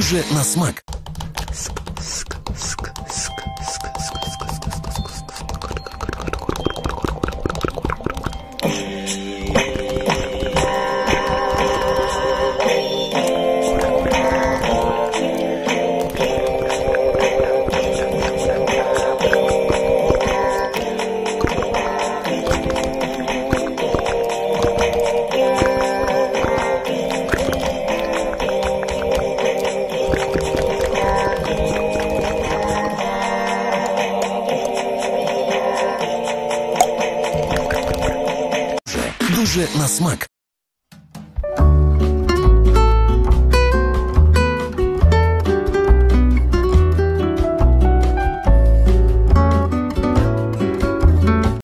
Дуже на смак. Дуже на смак.